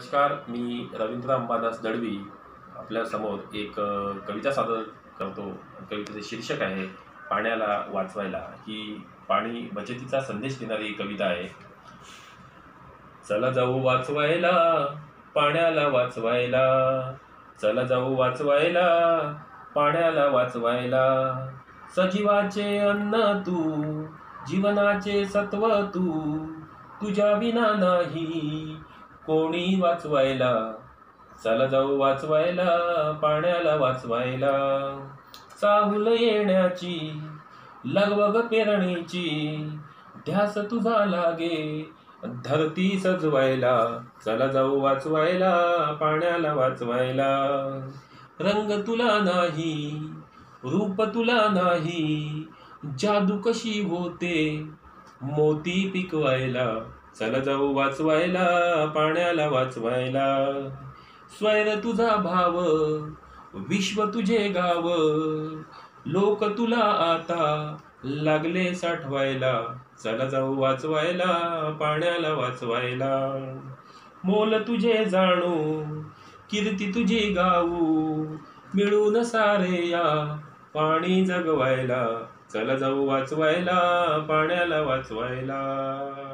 नमस्कार मी रवींद्र अंबादास दळवी आपल्यासमोर एक कविता सादर करतो. कवितेचे शीर्षक आहे पाण्याला वाचवायला. ही पाणी बचतीचा संदेश देणारी कविता आहे. चला जाऊ वाचवायला पाण्याला वाचवायला. चला जाऊ वाचवायला पाण्याला वाचवायला. सजीवाचे अन्न तू जीवनाचे सत्व तू तुझ्या विना नाही. कोणी वाचवायला? चला जाऊ वाचवायला पाण्याला वाचवायला. चाहुल येण्याची लगबग पेरणीची. ध्यास तुझा लागे धरती सजवायला. चला जाऊ वाचवायला पाण्याला वाचवायला. रंग तुला नाही रूप तुला नाही. जादू कशी होते मोती पिकवायला. चला जाऊ वाचवायला पाण्याला वाचवायला. स्वैर तुझा भाव विश्व तुझे गाव. लोक तुला आता लागले साठवायला. चला जाऊ वाचवायला पाण्याला वाचवायला. मोल तुझे जाणू कीर्ती तुझी गाऊ. मिळून सारे या पाणी जगवायला. चला जाऊ वाचवायला पाण्याला वाचवायला.